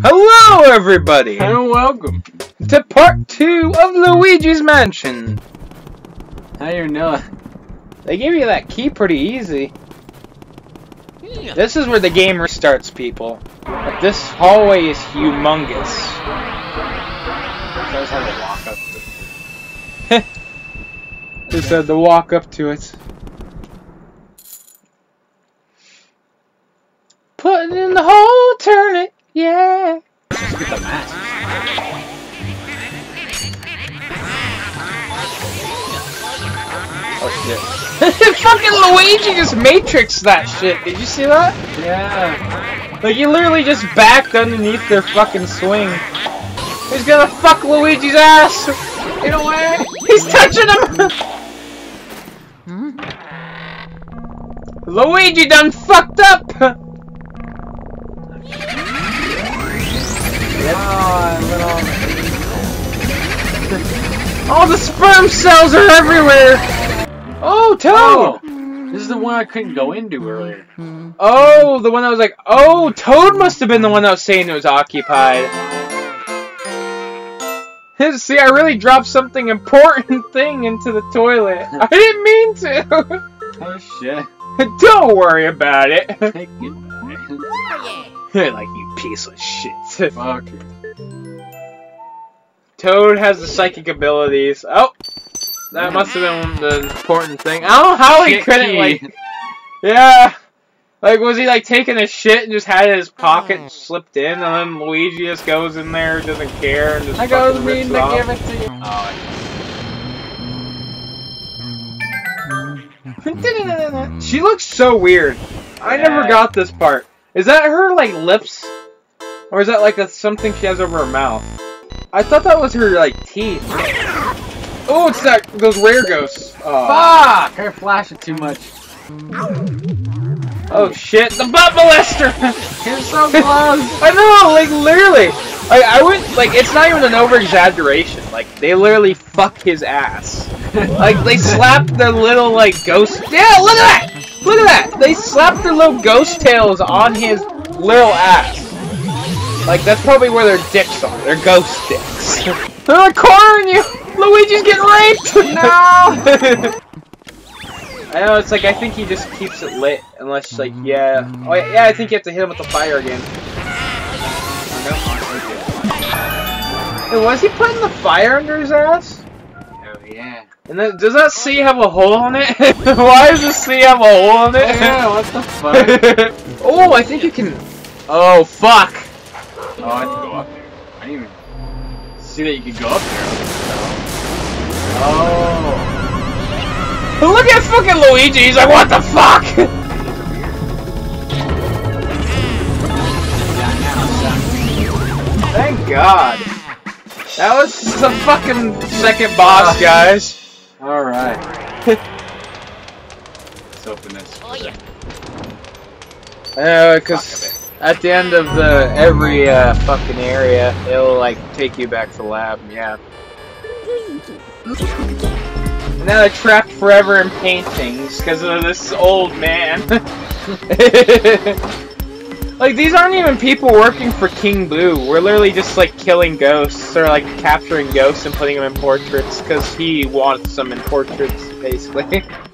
Hello, everybody, And welcome. to part two of Luigi's Mansion. How you know? They gave you that key pretty easy. This is where the game restarts, people. But this hallway is humongous. Shows how to walk up to. Just had to walk up to it Oh shit. Fucking Luigi just matrixed that shit. Did you see that? Yeah. Like he literally just backed underneath their fucking swing. He's gonna fuck Luigi's ass! Get away! He's touching him! Hmm. Luigi done fucked up! Oh, All the sperm cells are everywhere! Oh, Toad! oh, this is the one I couldn't go into earlier. Oh, the one that was like, oh, Toad must have been the one that was saying it was occupied. See, I really dropped something important thing into the toilet. I didn't mean to. Oh shit! Don't worry about it. Take it. like you piece of shit. Fuck. Toad has the psychic abilities. Oh, that must have been the important thing. I don't know how he Shit couldn't key. like. Yeah. Like, was he like taking a shit and just had his pocket and slipped in, and then Luigi just goes in there, doesn't care, and just I goes mean to off? give it to you. Oh, she looks so weird. I never got this part. Is that her like lips, or is that like a, something she has over her mouth? I thought that was her like teeth. Oh, it's that those rare ghosts. Oh, fuck! Her flashing too much. oh shit, the butt molester! You're so close. I know, like literally. Like I wouldn't like it's not even an over exaggeration. Like they literally fuck his ass. Like they slapped their little like ghost. Yeah, look at that! Look at that! They slapped their little ghost tails on his little ass. Like that's probably where their dicks are. They're ghost dicks. They're like cornering you. Luigi's getting raped. No! I know it's like I think he just keeps it lit unless like mm-hmm. yeah. Oh yeah, I think you have to hit him with the fire again. Hey, was he putting the fire under his ass? Oh yeah. And then, does that C have a hole in it? Why does the C have a hole in it? Yeah, what the fuck? oh, I think you can. Oh fuck! Oh, I have to go up there. I didn't even see that you could go up there. Oh. Look at fucking Luigi. He's like, what the fuck? Thank God. That was the fucking second boss, guys. Alright. Let's open this. Oh Uh, cause at the end of the every uh, fucking area, it'll like take you back to the lab. Yeah. Now they're trapped forever in paintings because of this old man. like these aren't even people working for King Boo. We're literally just like killing ghosts or like capturing ghosts and putting them in portraits because he wants them in portraits, basically.